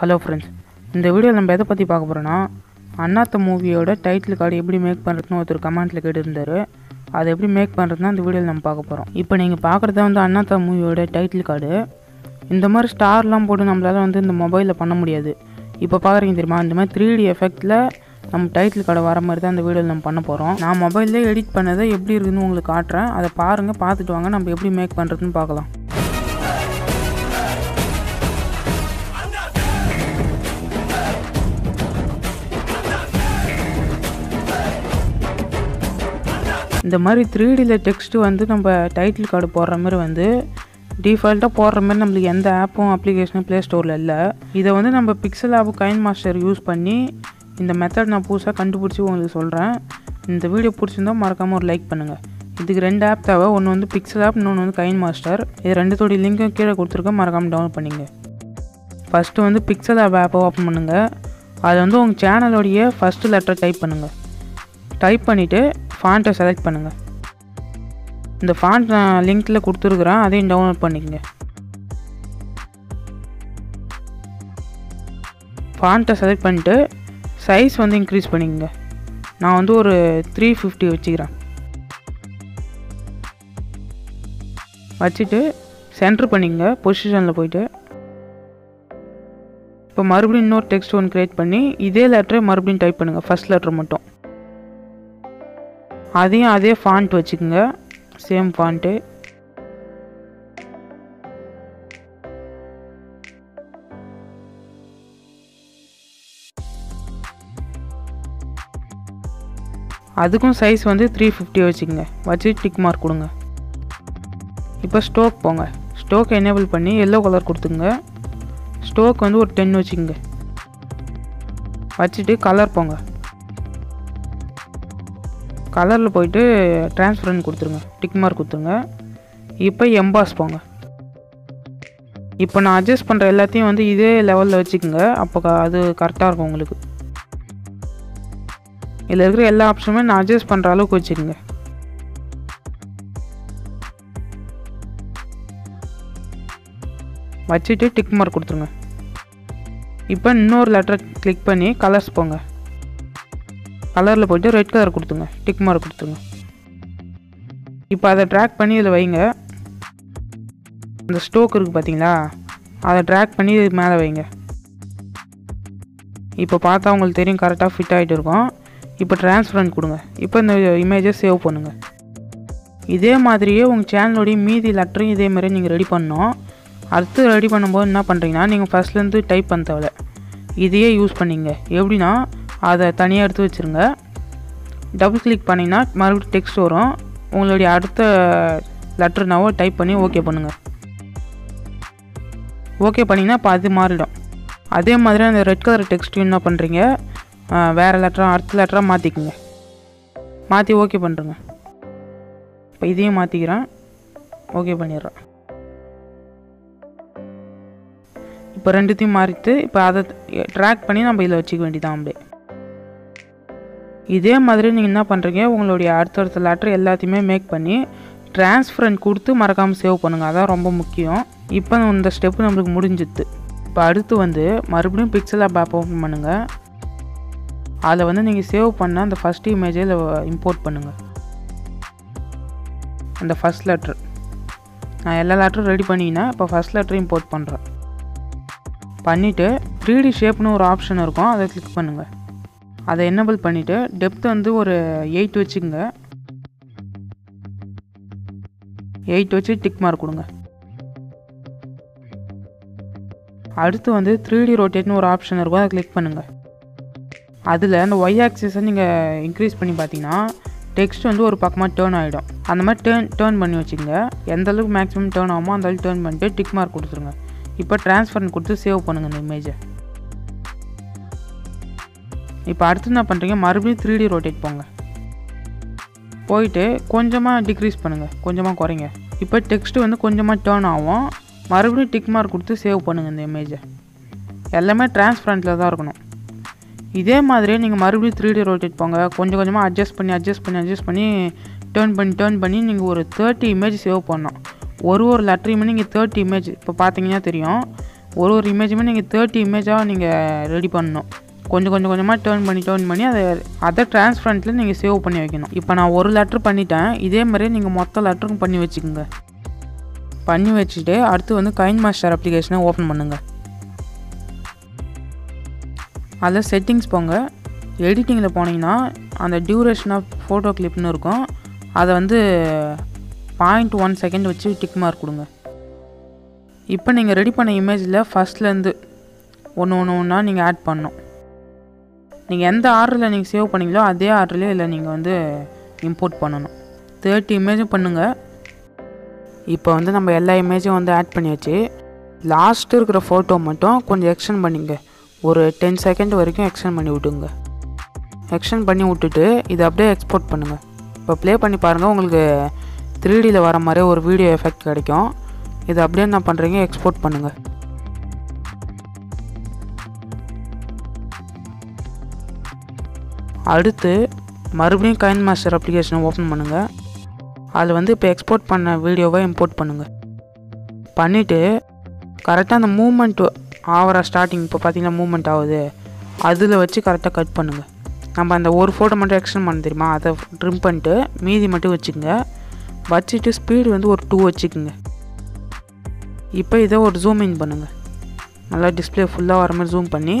Hello friends இந்த வீடியோவில் நம்ம எதை பற்றி பார்க்க போகிறோன்னா அண்ணாத்த மூவியோட டைட்டில் கார்டு எப்படி மேக் பண்ணுறதுன்னு ஒருத்தர் கமெண்ட்டில் கேட்டிருந்தார். அதை எப்படி மேக் பண்ணுறதுனா அந்த வீடியோவில் நம்ம பார்க்க போகிறோம் இப்போ நீங்கள் பார்க்குறது வந்து அண்ணாத்த மூவியோட டைட்டில் கார்டு இந்த மாதிரி ஸ்டார்லாம் போட்டு நம்மளால் வந்து இந்த மொபைலில் பண்ண முடியாது. இப்போ பார்க்குறீங்க தெரியுமா? இந்த மாதிரி த்ரீ டி எஃபெக்டில் நம்ம டைட்டில் கார்டை வர மாதிரி தான் இந்த வீடியோவில் நம்ம பண்ண போகிறோம் நான் மொபைல்லே எடிட் பண்ணதை எப்படி இருக்குதுன்னு உங்களுக்கு காட்டுறேன். அதை பாருங்கள் பார்த்துட்டு வாங்க. நம்ம எப்படி மேக் பண்ணுறதுன்னு பார்க்கலாம். இந்த மாதிரி த்ரீ டியில் டெக்ஸ்ட்டு வந்து நம்ம டைட்டில் கார்டு போடுற மாதிரி வந்து டிஃபால்ட்டாக போடுற மாதிரி நம்மளுக்கு எந்த ஆப்பும் அப்ளிகேஷனும் ப்ளே ஸ்டோரில் இல்லை. இதை வந்து நம்ம பிக்சல் ஆப் கைன் மாஸ்டர் யூஸ் பண்ணி இந்த மெத்தட் நான் புதுசாக கண்டுபிடிச்சி உங்களுக்கு சொல்கிறேன் இந்த வீடியோ பிடிச்சிருந்தா மறக்காமல் ஒரு லைக் பண்ணுங்கள் இதுக்கு ரெண்டு ஆப் தேவை. ஒன்று வந்து பிக்சல் ஆப் இன்னொன்று வந்து கைன் மாஸ்டர் இது ரெண்டுத்தோடைய லிங்க்கும் கீழே கொடுத்துருக்கேன். மறக்காமல் டவுன்லோட் பண்ணிங்க ஃபஸ்ட்டு வந்து பிக்சல் ஆப் ஆப்பை ஓப்பன் பண்ணுங்கள் அது வந்து உங்கள் சேனலோடைய ஃபஸ்ட்டு லெட்டர் டைப் பண்ணுங்கள் டைப் பண்ணிவிட்டு ஃபாண்ட்டை செலக்ட் பண்ணுங்கள் இந்த ஃபாண்ட் நான் லிங்க்கில் கொடுத்துருக்குறேன் அதையும் டவுன்லோட் பண்ணிக்கங்க. ஃபாண்ட்டை செலக்ட் பண்ணிட்டு சைஸ் வந்து இன்க்ரீஸ் பண்ணிக்கங்க. நான் வந்து ஒரு த்ரீ ஃபிஃப்டி வச்சுக்கிறேன். வச்சுட்டு சென்ட்ரு பண்ணிக்கங்க பொசிஷனில் போயிட்டு. இப்போ மறுபடியும் இன்னொரு டெக்ஸ்ட் ஒன்று க்ரியேட் பண்ணி இதே லெட்டரை மறுபடியும் டைப் பண்ணுங்கள் ஃபஸ்ட் லெட்டர் மட்டும். அதையும் அதே ஃபாண்ட் வச்சுக்கோங்க. சேம் ஃபாண்ட்டு அதுக்கும் சைஸ் வந்து த்ரீ ஃபிஃப்டி வச்சுக்கோங்க. வச்சு டிக் மார்க் கொடுங்க. இப்போ ஸ்டோக் போங்க. ஸ்டோக் எனேபிள் பண்ணி எல்லோ கலர் கொடுத்துங்க ஸ்டோக் வந்து ஒரு டென் வச்சுக்கோங்க. வச்சுட்டு கலர் போங்க. கலரில் போயிட்டு டிரான்ஸ்பரண்ட் கொடுத்துருங்க. டிக் மார்க் கொடுத்துருங்க. இப்போ எம்பாஸ் போங்க. இப்போ நான் அட்ஜஸ்ட் பண்ணுற எல்லாத்தையும் வந்து இதே லெவலில் வச்சுக்கோங்க. அப்போ க- அது கரெக்டாக இருக்கும் உங்களுக்கு. இதில் இருக்கிற எல்லா ஆப்ஷனுமே நான் அட்ஜஸ்ட் பண்ணுற அளவுக்கு வச்சுக்கோங்க. வச்சுட்டு டிக் மார்க் கொடுத்துருங்க. இப்போ இன்னொரு லெட்டர் கிளிக் பண்ணி கலர்ஸ் போங்க. கலரில் போயிட்டு ரெட் கலர் கொடுத்துங்க. டிக் மார்க் கொடுத்துருங்க இப்போ அதை ட்ராக் பண்ணி இதில் வைங்க. இந்த ஸ்டோக் இருக்குது பார்த்தீங்களா அதை ட்ராக் பண்ணி இது மேலே வைங்க. இப்போ பார்த்தா உங்களுக்கு தெரியும் கரெக்டாக ஃபிட் ஆகிட்டு இருக்கும். இப்போ ட்ரான்ஸ்பரண்ட் கொடுங்க. இப்போ இந்த இமேஜை சேவ் பண்ணுங்கள் இதே மாதிரியே உங்கள் சேனலோடைய மீதி லெட்டரையும் இதே மாதிரி நீங்கள் ரெடி பண்ணோம் அடுத்து ரெடி பண்ணும்போது என்ன பண்ணுறீங்கன்னா நீங்கள் ஃபஸ்ட்லேருந்து டைப் பண்ண தேவை இதையே யூஸ் பண்ணிங்க. எப்படின்னா அதை தனியாக எடுத்து வச்சுருங்க. டபுள் கிளிக் பண்ணிங்கன்னா மறுபடியும் டெக்ஸ்ட் வரும். உங்களுடைய அடுத்த லெட்டர்னாவோ டைப் பண்ணி ஓகே பண்ணுங்கள் ஓகே பண்ணிங்கன்னா இப்போ அது மாறிடும். அதே மாதிரி அந்த ரெட் கலர் டெக்ஸ்ட்டும் என்ன பண்ணுறீங்க வேறு லெட்டராக அடுத்த லெட்டராக மாற்றிக்குங்க மாற்றி ஓகே பண்ணுறங்க இப்போ இதையும் மாற்றிக்கிறேன் ஓகே பண்ணிடுறேன். இப்போ ரெண்டுத்தையும் மாறிட்டு இப்போ அதை ட்ராக் பண்ணி நம்ம இதில் வச்சுக்க வேண்டியதான் அப்படியே. இதே மாதிரி நீங்கள் என்ன பண்ணுறீங்க உங்களுடைய அடுத்தடுத்த லெட்டர் எல்லாத்தையுமே மேக் பண்ணி டிரான்ஸ்ஃபரண்ட் கொடுத்து மறக்காமல் சேவ் பண்ணுங்கள் அதான் ரொம்ப முக்கியம். இப்போ இந்த ஸ்டெப்பு நம்மளுக்கு முடிஞ்சிது இப்போ அடுத்து வந்து மறுபடியும் பிக்சல் ஆப் ஆப் ஓப்பன் பண்ணுங்கள் அதில் வந்து நீங்கள் சேவ் பண்ண அந்த ஃபஸ்ட் இமேஜை இதில் இம்போர்ட் பண்ணுங்கள் அந்த ஃபஸ்ட் லெட்ரு நான் எல்லா லெட்டரும் ரெடி பண்ணிங்கன்னா இப்போ ஃபஸ்ட் லெட்டர் இம்போர்ட் பண்ணுறேன் பண்ணிவிட்டு 3D ஷேப்னு ஒரு ஆப்ஷன் இருக்கும். அதை கிளிக் பண்ணுங்கள் அதை என்னபிள் பண்ணிவிட்டு டெப்த் வந்து ஒரு எயிட் வச்சுங்க எயிட் வச்சு டிக் மார்க் கொடுங்க. அடுத்து வந்து த்ரீ டி ரொட்டேட்னு ஒரு ஆப்ஷன் இருக்கும். அதை கிளிக் பண்ணுங்கள் அதில் அந்த ஒய் ஆக்சிஸை நீங்கள் இன்க்ரீஸ் பண்ணி பார்த்தீங்கன்னா டெக்ஸ்ட் வந்து ஒரு பக்கமாக டேர்ன் ஆகிடும் அந்த மாதிரி டேர்ன் டேர்ன் பண்ணி வச்சுங்க எந்த அளவுக்கு மேக்ஸிமம் டேர்ன் ஆகுமோ அந்த அளவுக்கு டேர்ன் பண்ணிட்டு டிக் மார்க் கொடுத்துருங்க. இப்போ ட்ரான்ஸ்ஃபர் கொடுத்து சேவ் பண்ணுங்கள் இந்த இமேஜை இப்போ அடுத்து என்ன பண்ணுறீங்க மறுபடியும் த்ரீ டி ரொட்டேட் போங்க. போயிட்டு கொஞ்சமாக டிக்ரீஸ் பண்ணுங்கள் கொஞ்சமாக குறைங்க. இப்போ டெக்ஸ்ட்டு வந்து கொஞ்சமாக டேர்ன் ஆகும். மறுபடியும் டிக் மார்க் கொடுத்து சேவ் பண்ணுங்கள் இந்த இமேஜை எல்லாமே டிரான்ஸ்பரண்ட்டில் தான் இருக்கணும். இதே மாதிரியே நீங்கள் மறுபடியும் த்ரீ டி ரொட்டேட் போங்க. கொஞ்சம் கொஞ்சமாக அட்ஜஸ்ட் பண்ணி அட்ஜஸ்ட் பண்ணி அட்ஜஸ்ட் பண்ணி டேர்ன் பண்ணி டேர்ன் பண்ணி நீங்கள் ஒரு தேர்ட்டி இமேஜ் சேவ் பண்ணணும். ஒரு ஒரு லெட்டரையுமே நீங்கள் தேர்ட்டி இமேஜ் இப்போ பார்த்தீங்கன்னா தெரியும். ஒரு ஒரு இமேஜுமே நீங்கள் தேர்ட்டி இமேஜாக நீங்கள் ரெடி பண்ணணும். கொஞ்சம் கொஞ்சம் கொஞ்சமாக டேர்ன் பண்ணி டேர்ன் பண்ணி அதை அதை டிரான்ஸ்பரண்ட்டில் நீங்கள் சேவ் பண்ணி வைக்கணும். இப்போ நான் ஒரு லெட்ரு பண்ணிட்டேன். இதே மாதிரியே நீங்கள் மொத்த லெட்டருக்கும் பண்ணி வச்சுக்கோங்க. பண்ணி வச்சுட்டு அடுத்து வந்து கைன் மாஸ்டர் அப்ளிகேஷனை ஓப்பன் பண்ணுங்கள் அதில் செட்டிங்ஸ் போங்க. எடிட்டிங்கில் போனீங்கன்னா அந்த டியூரேஷன் ஆஃப் ஃபோட்டோ கிளிப்னு இருக்கும். அதை வந்து பாயிண்ட் ஒன் செகண்ட் வச்சு டிக் மார்க் கொடுங்க. இப்போ நீங்கள் ரெடி பண்ண இமேஜில் ஃபஸ்ட்லேருந்து ஒன்று ஒன்று ஒன்றா நீங்கள் ஆட் பண்ணணும். நீங்கள் எந்த ஆர்டரில் நீங்கள் சேவ் பண்ணீங்களோ அதே ஆர்டர்லேயே இல்லை நீங்கள் வந்து இம்போர்ட் பண்ணணும். தேர்ட்டி இமேஜும் பண்ணுங்கள் இப்போ வந்து நம்ம எல்லா இமேஜும் வந்து ஆட் பண்ணியாச்சு. லாஸ்ட்டு இருக்கிற ஃபோட்டோ மட்டும் கொஞ்சம் எக்ஸ்டெண்ட் பண்ணிங்க. ஒரு டென் செகண்ட் வரைக்கும் எக்ஸ்டெண்ட் பண்ணி விட்டுங்க. எக்ஸ்டெண்ட் பண்ணி விட்டுட்டு இதை அப்படியே எக்ஸ்போர்ட் பண்ணுங்கள் இப்போ ப்ளே பண்ணி பாருங்கள் உங்களுக்கு த்ரீ டியில் வர மாதிரி ஒரு வீடியோ எஃபெக்ட் கிடைக்கும். இதை அப்படியே என்ன பண்ணுறீங்க எக்ஸ்போர்ட் பண்ணுங்கள் அடுத்து மறுபடியும் கைன் மாஸ்டர் அப்ளிகேஷனை ஓப்பன் பண்ணுங்கள் அதில் வந்து இப்போ எக்ஸ்போர்ட் பண்ண வீடியோவை இம்போர்ட் பண்ணுங்கள் பண்ணிவிட்டு கரெக்டாக அந்த மூமெண்ட் ஆகிற ஸ்டார்டிங் இப்போ பார்த்தீங்கன்னா மூமெண்ட் ஆகுது அதில் வச்சு கரெக்டாக கட் பண்ணுங்கள் நம்ம அந்த ஒரு ஃபோட்டோ மட்டும் எக்ஸ்டன் பண்ண தெரியுமா? அதை ட்ரிம் பண்ணிட்டு மீதி மட்டும் வச்சுக்கோங்க. வச்சுட்டு ஸ்பீடு வந்து ஒரு டூ வச்சுக்கோங்க. இப்போ இதை ஒரு ஜூம் இன் பண்ணுங்கள் நல்லா டிஸ்பிளே ஃபுல்லாக வர மாதிரி ஜூம் பண்ணி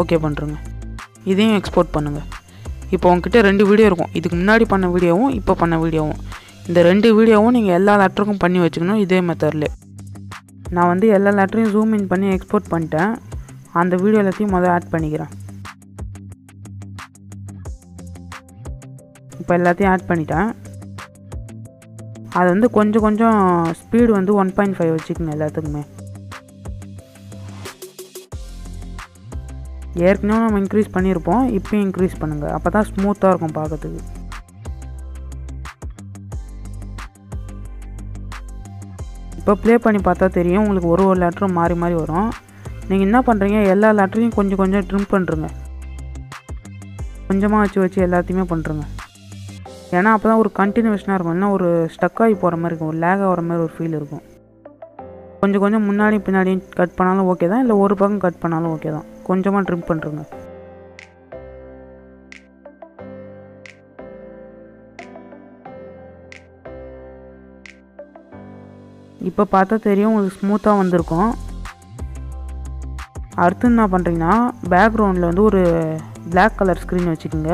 ஓகே பண்ணுறோங்க இதையும் எக்ஸ்போர்ட் பண்ணுங்கள் இப்போ உங்ககிட்ட ரெண்டு வீடியோ இருக்கும். இதுக்கு முன்னாடி பண்ண வீடியோவும் இப்போ பண்ண வீடியோவும் இந்த ரெண்டு வீடியோவும் நீங்கள் எல்லா லெட்டருக்கும் பண்ணி வச்சுக்கணும் இதே மெத்தடில் நான் வந்து எல்லா லெட்டரையும் ஜூம் இன் பண்ணி எக்ஸ்போர்ட் பண்ணிட்டேன். அந்த வீடியோ எல்லாத்தையும் முதல் ஆட் பண்ணிக்கிறேன். இப்போ எல்லாத்தையும் ஆட் பண்ணிட்டேன். அது வந்து கொஞ்சம் கொஞ்சம் ஸ்பீடு வந்து ஒன் பாயிண்ட் ஃபைவ் வச்சுக்கோங்க எல்லாத்துக்குமே. ஏற்கனவே நம்ம இன்க்ரீஸ் பண்ணியிருப்போம் இப்போயும் இன்க்ரீஸ் பண்ணுங்கள் அப்போ தான் ஸ்மூத்தாக இருக்கும் பார்க்கறதுக்கு. இப்போ ப்ளே பண்ணி பார்த்தா தெரியும் உங்களுக்கு ஒரு ஒரு லெட்டரும் மாறி மாறி வரும். நீங்கள் என்ன பண்ணுறீங்க எல்லா லெட்டரையும் கொஞ்சம் கொஞ்சம் ட்ரிம் பண்ணுறங்க கொஞ்சமாக வச்சு வச்சு எல்லாத்தையுமே பண்ணுறங்க ஏன்னா அப்போ தான் ஒரு கண்டினியூஷனாக இருக்கும். இல்லைன்னா ஒரு ஸ்டக் ஆகி போகிற மாதிரி இருக்கும். ஒரு லேக் ஆகிற மாதிரி ஒரு ஃபீல் இருக்கும். கொஞ்சம் கொஞ்சம் முன்னாடி பின்னாடியும் கட் பண்ணாலும் ஓகே தான். இல்லை ஒரு பக்கம் கட் பண்ணாலும் ஓகே தான். கொஞ்சமாக ட்ரிம் பண்ணுறங்க இப்போ பார்த்தா தெரியும் உங்களுக்கு ஸ்மூத்தாக வந்திருக்கும். அடுத்து என்ன பண்ணுறீங்கன்னா பேக்ரவுண்டில் வந்து ஒரு பிளாக் கலர் ஸ்க்ரீன் வச்சுக்கோங்க.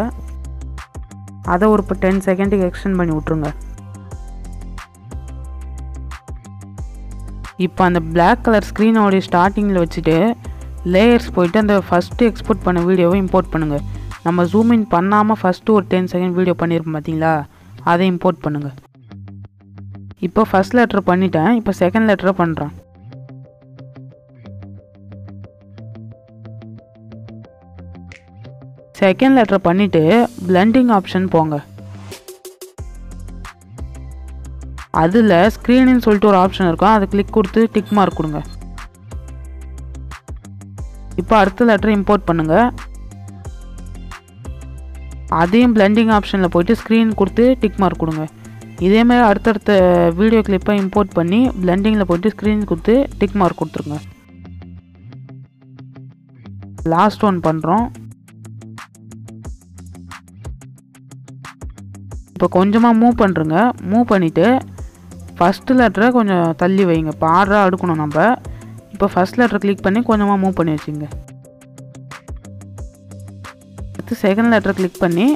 அதை ஒரு இப்போ டென் செகண்டுக்கு எக்ஸ்டெண்ட் பண்ணி விட்ருங்க இப்போ அந்த பிளாக் கலர் ஸ்க்ரீனோடைய ஸ்டார்டிங்கில் வச்சுட்டு லேயர்ஸ் போயிட்டு அந்த ஃபஸ்ட்டு எக்ஸ்போர்ட் பண்ண வீடியோவை இம்போர்ட் பண்ணுங்கள் நம்ம ஜூம் இன் பண்ணாமல் ஃபஸ்ட்டு ஒரு டென் செகண்ட் வீடியோ பண்ணியிருப்போம் பார்த்தீங்களா அதை இம்போர்ட் பண்ணுங்கள் இப்போ ஃபஸ்ட் லெட்டர் பண்ணிட்டேன். இப்போ செகண்ட் லெட்டரை பண்ணுறேன் செகண்ட் லெட்டர் பண்ணிவிட்டு பிளண்டிங் ஆப்ஷன் போங்க. அதில் ஸ்க்ரீனுன்னு சொல்லிட்டு ஒரு ஆப்ஷன் இருக்கும். அதை கிளிக் கொடுத்து டிக் மார்க் கொடுங்க. இப்போ அடுத்த லெட்டர் இம்போர்ட் பண்ணுங்கள் அதையும் பிளெண்டிங் ஆப்ஷனில் போயிட்டு ஸ்க்ரீன் கொடுத்து டிக் மார்க் கொடுங்க. இதேமாதிரி அடுத்தடுத்த வீடியோ கிளிப்பை இம்போர்ட் பண்ணி பிளெண்டிங்கில் போயிட்டு ஸ்க்ரீன் கொடுத்து டிக் மார்க் கொடுத்துருங்க. லாஸ்ட் ஒன் பண்ணுறோம் இப்போ கொஞ்சமாக மூவ் பண்ணுறங்க மூவ் பண்ணிவிட்டு ஃபஸ்ட்டு லெட்டரை கொஞ்சம் தள்ளி வைங்க. இப்போ ஆர்டராக அடுக்கணும் நம்ம. இப்போ ஃபஸ்ட் லெட்டர் கிளிக் பண்ணி கொஞ்சமாக மூவ் பண்ணி வச்சுங்க. அடுத்து செகண்ட் லெட்டர் கிளிக் பண்ணி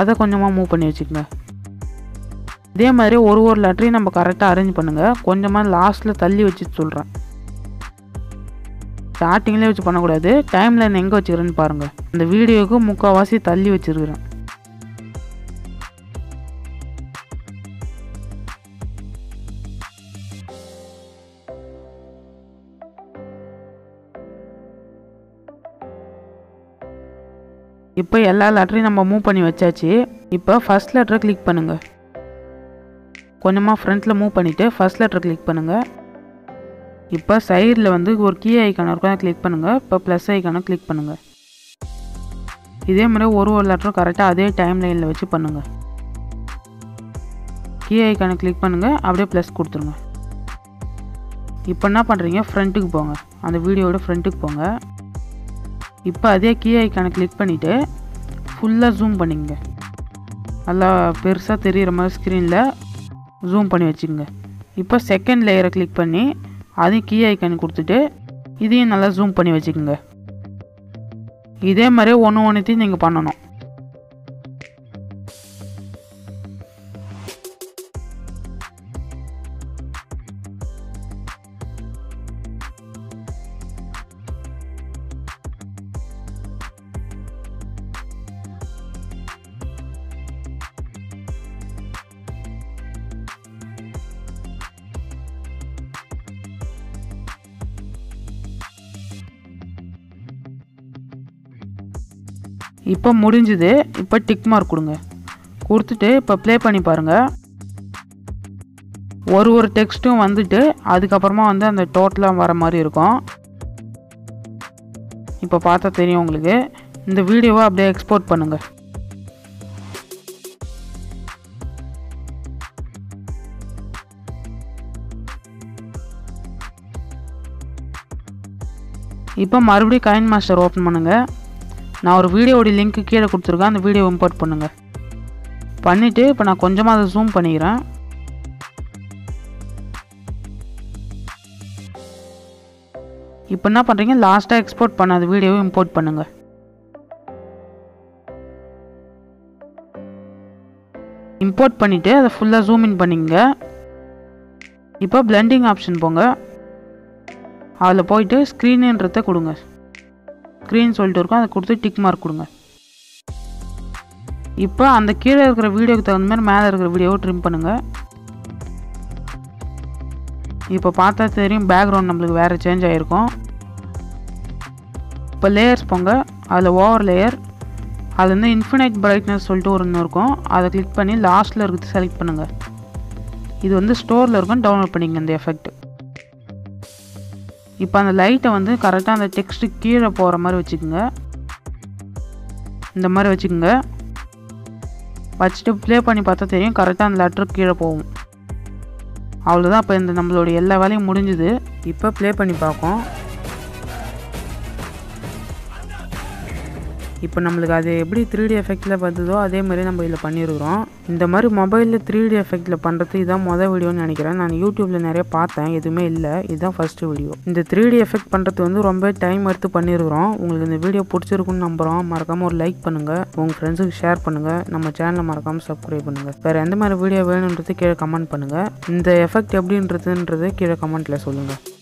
அதை கொஞ்சமாக மூவ் பண்ணி வச்சுக்கோங்க. இதே மாதிரி ஒரு ஒரு லெட்டரையும் நம்ம கரெக்டாக அரேஞ்ச் பண்ணுங்கள் கொஞ்சமாக லாஸ்ட்டில் தள்ளி வச்சு சொல்கிறேன் ஸ்டார்டிங்லேயே வச்சு பண்ணக்கூடாது. டைம் லைன் எங்கே வச்சுக்கிறேன்னு பாருங்கள் இந்த வீடியோவுக்கு முக்கால்வாசி தள்ளி வச்சுருக்கிறேன். இப்போ எல்லா லெட்டரையும் நம்ம மூவ் பண்ணி வச்சாச்சு. இப்போ ஃபஸ்ட் லெட்டரை கிளிக் பண்ணுங்கள் கொஞ்சமாக ஃப்ரண்ட்டில் மூவ் பண்ணிவிட்டு ஃபஸ்ட் லெட்டர் கிளிக் பண்ணுங்கள் இப்போ சைடில் வந்து ஒரு கீ ஐக்கான இருக்கும் அதை கிளிக் பண்ணுங்கள் இப்போ ப்ளஸ் ஐக்கானை கிளிக் பண்ணுங்கள் இதே மாதிரி ஒரு ஒரு லெட்டரும் கரெக்டாக அதே டைம் லைனில் வச்சு பண்ணுங்கள் கீ ஐக்கானை கிளிக் பண்ணுங்கள் அப்படியே ப்ளஸ் கொடுத்துருங்க. இப்போ என்ன பண்ணுறீங்க ஃப்ரண்ட்டுக்கு போங்க. அந்த வீடியோவோட ஃப்ரண்ட்டுக்கு போங்க. இப்போ அதே கீ ஐக்கானை கிளிக் பண்ணிவிட்டு ஃபுல்லாக ஜூம் பண்ணிங்க நல்லா பெருசாக தெரிகிற மாதிரி ஸ்க்ரீனில் ஜூம் பண்ணி வச்சுக்கோங்க. இப்போ செகண்ட் லேயரை கிளிக் பண்ணி அதையும் கீ ஐக்கான் கொடுத்துட்டு இதையும் நல்லா ஜூம் பண்ணி வச்சுக்கோங்க. இதே மாதிரி ஒன்று ஒன்றுத்தையும் நீங்கள் பண்ணணும். இப்போ முடிஞ்சுது. இப்போ டிக் மார்க் கொடுங்க. கொடுத்துட்டு இப்போ ப்ளே பண்ணி பாருங்கள் ஒரு ஒரு டெக்ஸ்ட்டும் வந்துட்டு அதுக்கப்புறமா வந்து அந்த டோட்டலாக வர மாதிரி இருக்கும். இப்போ பார்த்தா தெரியும் உங்களுக்கு. இந்த வீடியோவை அப்படியே எக்ஸ்போர்ட் பண்ணுங்கள் இப்போ மறுபடியும் காயின் மாஸ்டர் ஓப்பன் பண்ணுங்கள் நான் ஒரு வீடியோடைய லிங்க்கு கீழே கொடுத்துருக்கேன். அந்த வீடியோ இம்போர்ட் பண்ணுங்கள் பண்ணிவிட்டு இப்போ நான் கொஞ்சமாக அதை ஜூம் பண்ணிக்கிறேன். இப்போ என்ன பண்ணுறீங்க லாஸ்ட்டாக எக்ஸ்போர்ட் பண்ண அந்த வீடியோவை இம்போர்ட் பண்ணுங்கள் இம்போர்ட் பண்ணிவிட்டு அதை ஃபுல்லாக ஜூம் இன் பண்ணிங்க இப்போ பிளெண்டிங் ஆப்ஷன் போங்க. அதில் போயிட்டு ஸ்க்ரீனுன்றத கொடுங்க. அக்ரின்னு சொல்லிட்டு இருக்கும் அதை கொடுத்து டிக் மார்க் கொடுங்க. இப்போ அந்த கீழே இருக்கிற வீடியோக்கு தகுந்த மாதிரி மேலே இருக்கிற வீடியோவை ட்ரிம் பண்ணுங்கள் இப்போ பார்த்தா தெரியும் பேக்ரவுண்ட் நம்மளுக்கு வேறு சேஞ்ச் ஆகிருக்கும் இப்போ லேயர்ஸ் போங்க அதில் ஓவர் லேயர் அது வந்து இன்ஃபினைட் பிரைட்னஸ் சொல்லிட்டு ஒரு ஒன்று இருக்கும். அதை கிளிக் பண்ணி லாஸ்ட்டில் இருக்கிறது செலக்ட் பண்ணுங்கள் இது வந்து ஸ்டோரில் இருக்கும் டவுன்லோட் பண்ணிங்க இந்த எஃபெக்ட் இப்போ அந்த லைட்டை வந்து கரெக்டாக அந்த டெக்ஸ்ட்டு கீழே போகிற மாதிரி வச்சுக்கோங்க. இந்த மாதிரி வச்சுக்கோங்க. வச்சுட்டு ப்ளே பண்ணி பார்த்தா தெரியும் கரெக்டாக அந்த லெட்டர் கீழே போகும். அவ்வளோதான் இப்போ இந்த நம்மளோட எல்லா வேலையும் முடிஞ்சுது. இப்போ ப்ளே பண்ணி பார்ப்போம் இப்போ நம்மளுக்கு அது எப்படி த்ரீ டி எஃபெக்டில் பார்த்ததோ அதே மாதிரி நம்ம இதில் பண்ணியிருக்கிறோம் இந்த மாதிரி மொபைலில் த்ரீ டி எஃபெக்டில் பண்ணுறது இதுதான் மொதல் வீடியோன்னு நினைக்கிறேன். நான் யூடியூப்பில் நிறைய பார்த்தேன் எதுவுமே இல்லை. இதுதான் ஃபஸ்ட்டு வீடியோ இந்த த்ரீ டி எஃபெக்ட் பண்ணுறது வந்து ரொம்ப டைம் எடுத்து பண்ணியிருக்கிறோம் உங்களுக்கு இந்த வீடியோ பிடிச்சிருக்குன்னு நம்புகிறோம் மறக்காமல் ஒரு லைக் பண்ணுங்கள் உங்கள் ஃப்ரெண்ட்ஸுக்கு ஷேர் பண்ணுங்கள் நம்ம சேனலை மறக்காமல் சப்ஸ்கிரைப் பண்ணுங்கள் வேறு எந்த மாதிரி வீடியோ வேணுன்றது கீழே கமெண்ட் பண்ணுங்கள் இந்த எஃபெக்ட் எப்படின்றதுன்றது கீழே கமெண்ட்டில் சொல்லுங்கள்